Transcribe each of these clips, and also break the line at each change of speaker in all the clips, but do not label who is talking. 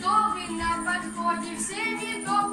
добрый на подходе,
все добрый.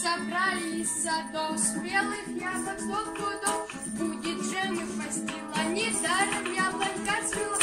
Мы
собрали из садов спелых яблок сто пудов, Будет джем и пастила, недаром яблонька цвела.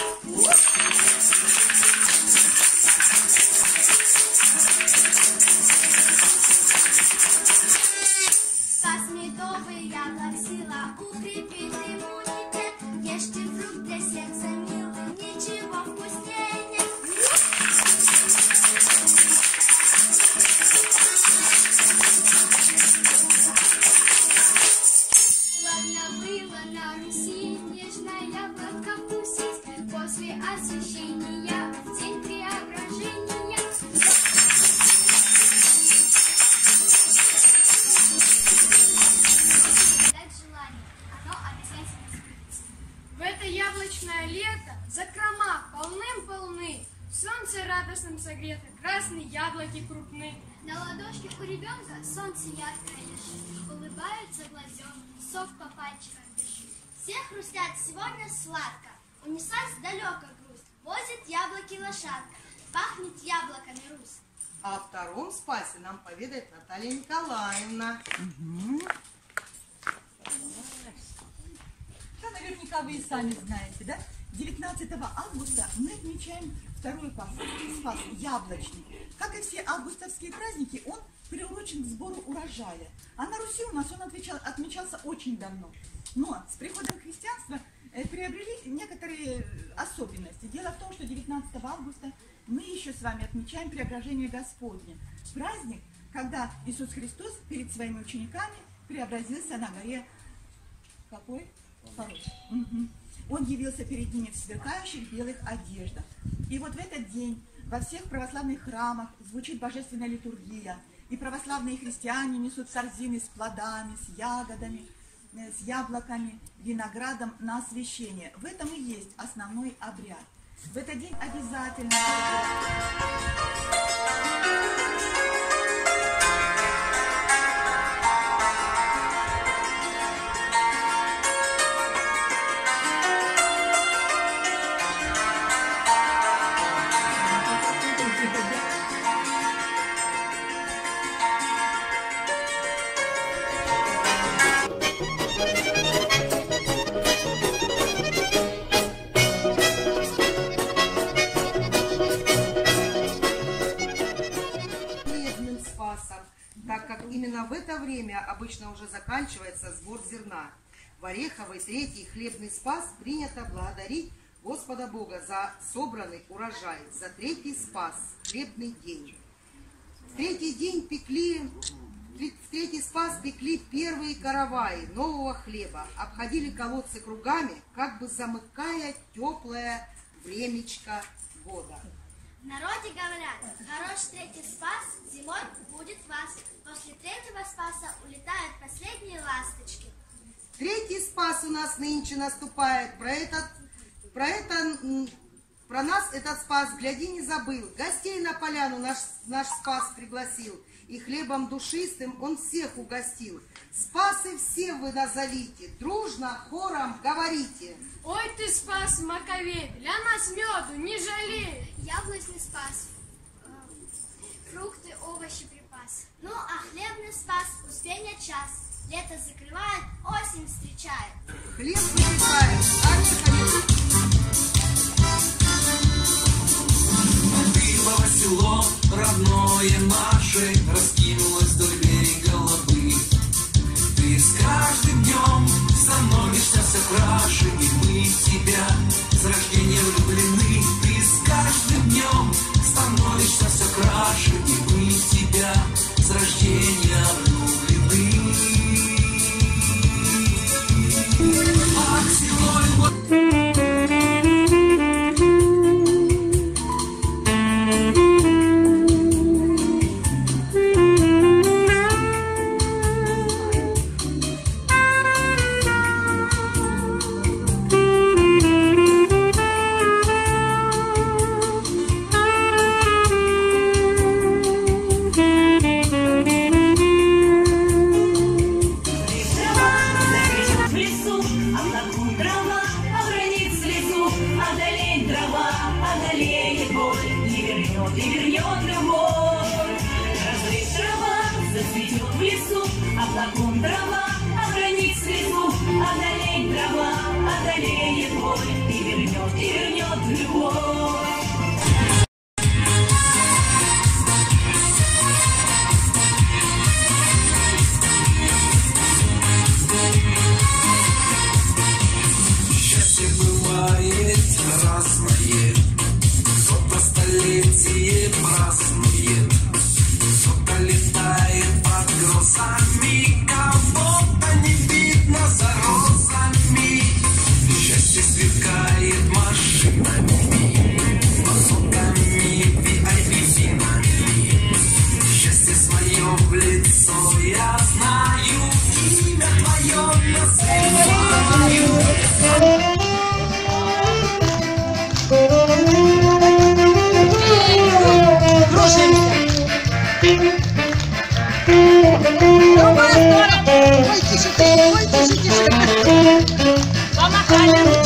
Бежит. Все хрустят сегодня сладко, Унеслась далеко грусть, Возит яблоки лошадка, Пахнет яблоками Русь.
А о втором спасе нам поведает Наталья Николаевна.
Да, наверняка вы и сами знаете, да? 19 августа мы отмечаем второй Пас, Спас, яблочный. Как и все августовские праздники, он приурочен к сбору урожая. А на Руси у нас он отвечал- отмечался очень давно. Но с приходом христианства э, приобрели некоторые э, особенности. Дело в том, что 19 августа мы еще с вами отмечаем Преображение Господне. Праздник, когда Иисус Христос перед своими учениками преобразился на горе какой? Он явился перед ними в сверкающих белых одеждах. И вот в этот день во всех православных храмах звучит божественная литургия. И православные христиане несут корзины с плодами, с ягодами, э, с яблоками, виноградом на освящение. В этом и есть основной обряд. В этот день обязательно
время обычно уже заканчивается сбор зерна. В Ореховый третий хлебный спас принято благодарить Господа Бога за собранный урожай, за третий спас, хлебный день. В третий день пекли, в третий спас пекли первые караваи нового хлеба, обходили колодцы кругами, как бы замыкая теплое времечко года.
В народе говорят, хорош третий спас, зимой будет вас.
Спас у нас нынче наступает. Про этот, про это, про нас этот спас, гляди, не забыл. Гостей на поляну наш, наш спас пригласил. И хлебом душистым он всех угостил. Спасы все вы назовите, дружно, хором говорите.
Ой ты спас маковей, для нас меду не жалей.
Яблочный спас, э, фрукты, овощи припас. Ну, а хлебный спас, успения час. Лето закрывает, осень встречает.
Хлеб выпекают, орехами
Дыбово село, родное наше, раскинулось
одолеет боль, и вернет, и вернет любовь.
Бывает разное, кто-то столетие празднует,
Toma, cara.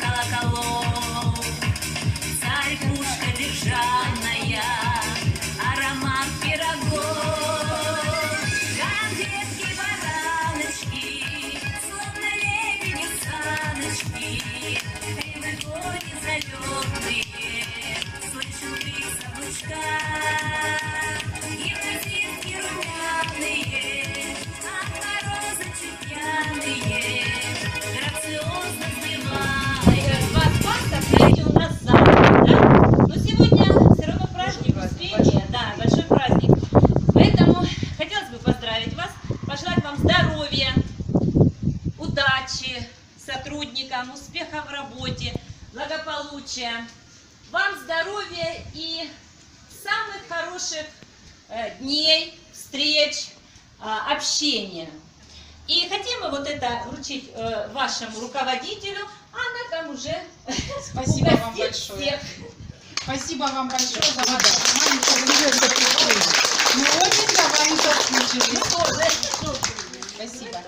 cala, cala. Сотрудникам, успеха в работе, благополучия. Вам здоровья и самых хороших э, дней, встреч, а, общения. И хотим мы вот это вручить э, вашему руководителю, а она там уже
Спасибо вам большое.
всех.
Спасибо вам большое за ваше внимание. Мы очень за вами соскучились.
Тоже.
Спасибо.